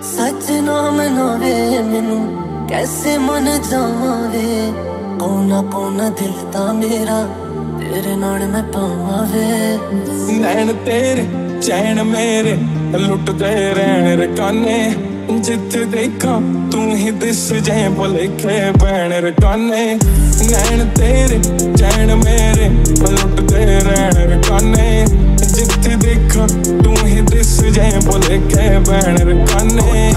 ਸੱਚ ਨਾ ਮਨਾਵੇ ਮੈਨੂੰ, ਕੈਸੇ ਮਨ ਜਾਵੇ ਕੋਨਾ ਕੋਨਾ ਦਿਲ ਤਾਂ ਮੇਰਾ, ਤੇਰੇ ਨਾਲ ਮੈਂ ਪਾਵਾਵੇ। ਨੈਣ ਤੇਰੇ, ਚੈਨ ਮੇਰੇ, ਲੁੱਟਦੇ ਰਹਿਣ ਰਕਾਨੇ ਜਿੱਥੇ ਦੇਖਾਂ, ਤੂੰ ਹੀ ਦਿਸ ਜੇ ਭੁਲੇਖੇ ਬੈਣ ਰਕਾਨੇ ਨੈਣ ਤੇਰੇ, ਚੈਨ ਮੇਰੇ, ਲੁੱਟਦੇ ਰਹਿਣ ਰਕਾਨੇ ਜਿੱਥੇ ਦੇਖਾਂ ਜੇ ਭੁਲੇਖੇ ਬੈਣ ਰਕਾਨੇ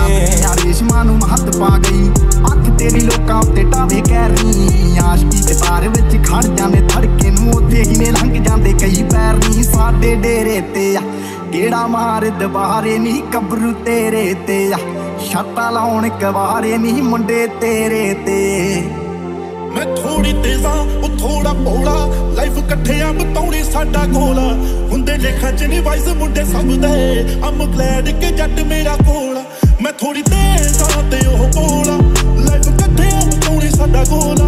ਰੇਸ਼ਮਾ ਨੂੰ ਮਹੱਤ ਪਾ ਗਈ। ਅੱਖ ਤੇਰੀ ਲੋਕਾਂ ਉੱਤੇ ਟਾਵੇ ਕਹਿ ਆਸ਼ਕੀ ਦੇ ਤਾਰ ਵਿੱਚ ਖੜ ਜਾਂਦੇ ਧੜਕੇ ਨੂੰ ਉੱਥੇ ਹੀ ਨੇ ਲੰਘ ਜਾਂਦੇ ਕਈ ਪੈਰ ਨਹੀਂ ਸਾਡੇ ਡੇਰੇ ਤੇ ਆ ਕਿਹੜਾ ਮਾਰ ਦਬਾਰੇ ਨਹੀਂ ਕਬਰੂ ਤੇਰੇ ਤੇ ਆ। ਛੱਤਾਂ ਲਾਉਣ ਕਵਾਰੇ ਨਹੀਂ ਮੁੰਡੇ ਤੇਰੇ ਤੇ। ਮੈਂ ਥੋੜੀ ਤੇਜ਼ਾ ਉਹ ਥੋੜਾ ਪੌੜਾ। ਲਾਈਫ ਇਕੱਠਿਆਂ ਬਤੌਣੀ ਸਾਡਾ ਗੋਲ। ਹੁੰਦੇ ਲੇਖਾਂ ਚ ਨਹੀਂ ਵਾਈਸ ਮੁੰਡੇ ਸਭ ਦੇ ਅਮ ਗਲੈਡ ਕਿ ਜੱਟ ਮੇਰਾ ਕੋਲ ਮੈਂ ਥੋੜੀ ਤੇਜ਼ਾ ਤੇ ਉਹ ਪੌੜਾ ਲਾਈਫ ਇਕੱਠਿਆਂ ਬਤੌਣੀ ਸਾਡਾ ਗੋਲ।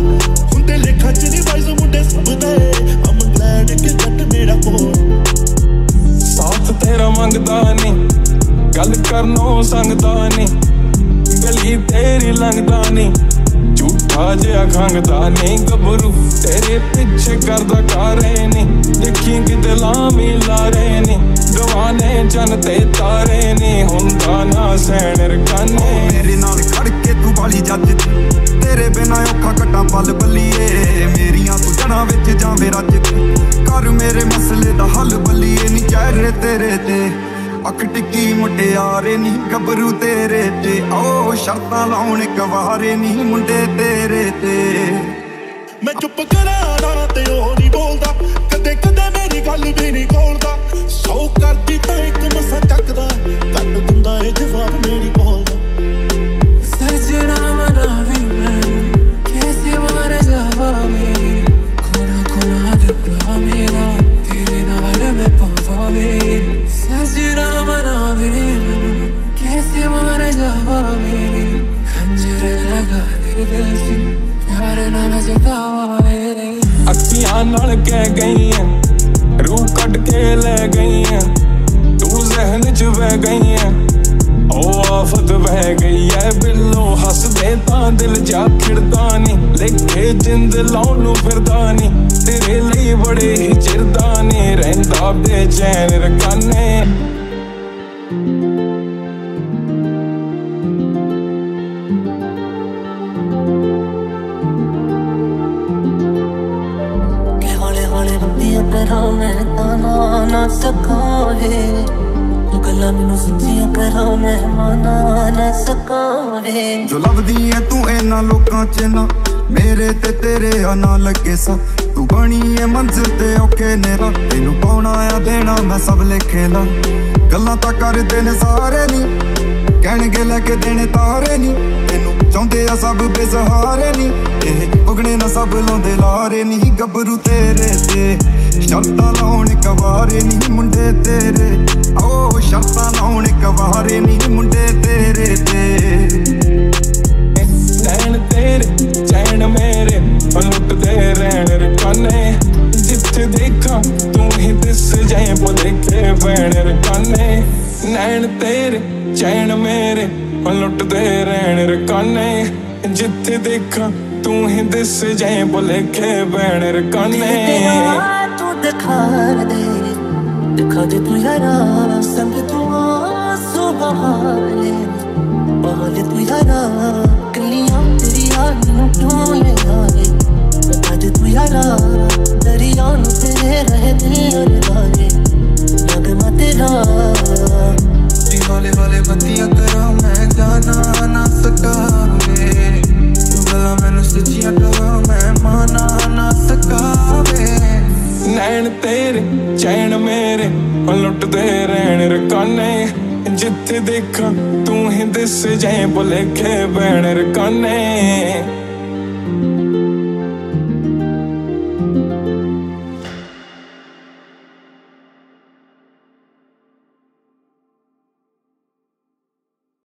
ਹੁੰਦੇ ਲੇਖਾਂ ਚ ਨਹੀਂ ਵਾਈਸ ਮੁੰਡੇ ਸਭ ਦੇ ਅਮ ਗਲੈਡ ਕਿ ਜੱਟ ਮੇਰਾ ਕੋਲ ਸਾਥ ਤੇਰਾ ਮੰਗਦਾ ਨਹੀਂ ਗੱਲ ਕਰਨੋਂ ਸੰਗਦਾ ਨਹੀਂ ਗਲੀ ਤੇਰੀ ਲੰਗਦਾ ਨਹੀਂ ਝੂਠਾ ਜਿਹਾ ਖੰਗਦਾ ਨਹੀਂ ਗੱਭਰੂ ਤੇਰੇ ਪਿੱਛੇ ਕਰਦਾ ਕਾਰੇ ਨਹੀਂ ਦੇਖੀ ਕਿਤੇ ਲਾਮੀ ਲਾਰੇ ਨਹੀਂ ਗਵਾਨੇ ਜਨ ਤੇ ਤਾਰੇ ਨਹੀਂ ਹੁੰਦਾ ਟਿੱਕੀ ਮੁਟਿਆਰੇ ਨਹੀਂ ਗੱਭਰੂ ਤੇਰੇ ਤੇ। ਓ ਸ਼ਰਤਾਂ ਲਾਉਣ ਗਵਾਰੇ ਨਹੀਂ ਮੁੰਡੇ ਤੇਰੇ ਤੇ। ਮੈਂ ਚੁੱਪ ਕਰਾਂ ਤੇ, ਉਹ ਨਹੀਂ ਬੋਲਦਾ। ਕਦੇ ਕਦੇ ਮੇਰੀ ਗੱਲ ਵੀ ਨਹੀਂ ਖੋਲਦਾ। ਲਗਾ ਸੀ ਪਿਆਰ ਨਾਲ ਜਗਾਵੇ ਅੱਖੀਆਂ ਨਾਲ ਕਹਿ ਗਈਆਂ, ਰੂਹ ਕੱਢ ਕੇ ਲੈ ਗਈਆਂ, ਤੂੰ ਜ਼ਹਿਨ ਚ ਵਹਿ ਗਈਆਂ, ਉਹ ਆਫਤ ਵਹਿ ਗਈ ਐ, ਬਿੱਲੋ ਹੱਸਦੇ ਤਾਂ ਦਿਲ ਜਾ ਖਿੜਦਾ ਨਹੀਂ ਲਿਖੇ ਜਿੰਦ ਲਾਉਣ ਨੂੰ ਫਿਰਦਾ ਨਹੀਂ ਤੇਰੇ ਲਈ ਬੜੇ ਹੀ ਚਿਰਦਾ ਨਹੀਂ ਰਹਿੰਦਾ ਬੇਚੈਨ ਰਕਾਨੇ। ਕਰਾਂ ਮੈਂ ਤਾਂ ਨਾ ਨਾ ਸਕਾਵੇ। ਤੂੰ ਗੱਲਾਂ ਮੈਨੂੰ ਸੱਚੀਆਂ ਕਰਾਂ ਮੈਂ ਮਾਨਾ ਨਾ ਸਕਾਵੇ। ਜੋ ਲੱਭਦੀ ਐ ਤੂੰ ਇਹਨਾਂ ਲੋਕਾਂ 'ਚ ਨਾ, ਮੇਰੇ ਤੇ ਤੇਰੇ ਆ ਨਾ ਲੱਗੇ ਸਾ। ਤੂੰ ਬਣੀ ਐ ਮੰਜ਼ਿਲ ਤੇ ਔਖੇ ਨੇ ਤੈਨੂੰ ਪਾਉਣਾ ਆ ਦੇਣਾ ਮੈਂ ਸਭ ਲਿਖੇ ਲਾ ਗੱਲਾਂ ਤਾਂ ਕਰਦੇ ਨੇ ਸਾਰੇ ਨਹੀਂ ਕਹਿਣਗੇ ਲੈ ਕੇ ਦੇਣੇ ਤਾਰੇ ਨਹੀਂ ਤੈਨੂੰ ਚਾਹੁੰਦੇ ਆ ਸਭ ਬੇਸਹਾਰੇ ਨਹੀਂ ਉਗਣੇ ਲਾਰੇ ਨਹੀਂ ਗੱਭਰੂ ਤੇਰੇ ਤੇ। ਸ਼ਰਤਾਂ ਲਾਉਣ ਕਵਾਰੇ ਨਹੀਂ ਮੁੰਡੇ ਤੇਰੇ। ਓ ਸ਼ਰਤਾਂ ਲਾਉਣ ਕਵਾਰੇ ਨਹੀਂ ਮੁੰਡੇ ਤੇਰੇ ਤੇ। ਨੈਣ ਤੇਰੇ ਚੈਨ ਮੇਰੇ ਉਹ ਲੁੱਟਦੇ ਰਹਿਣ ਰਕਾਨੇ। ਜਿੱਥੇ ਦੇਖਾਂ, ਤੂੰ ਹੀ ਦਿਸ ਜਾਏ ਭੁਲੇਖੇ ਬੈਣ ਰਕਾਨੇ। ਨੈਣ ਤੇਰੇ ਚੈਨ ਮੇਰੇ ਉਹ ਲੁੱਟਦੇ ਰਹਿਣ ਰਕਾਨੇ। ਜਿੱਥੇ ਦੇਖਾਂ ਤੂੰ ਹੀ ਦਿਸ ਜਾਏ ਬੁਲੇਖੇ ਬੈਣ ਰਕਾਨੇ। ਤੂੰ ਦਿਖਾ ਦੇ ਦਿਖਾ ਦੇ ਤੂੰ ਯਾਰਾ ਸੰਗ ਤੂੰ ਸੁਭਾਲੇ ਬਾਲੇ ਸੱਚੀਆਂ ਕਹਾਂ ਮੈਂ ਮਾਨਾ ਨਾ ਸਕਾਵੇ। ਨੈਣ ਤੇਰੇ, ਚੈਨ ਮੇਰੇ ਉਹ ਲੁੱਟਦੇ ਰਹਿਣ ਰਕਾਨੇ। ਜਿੱਥੇ ਦੇਖਾਂ ਤੂੰ ਹੀ ਦਿਸ ਜਾਏ, ਭੁਲੇਖੇ ਬੈਣ ਰਕਾਨੇ।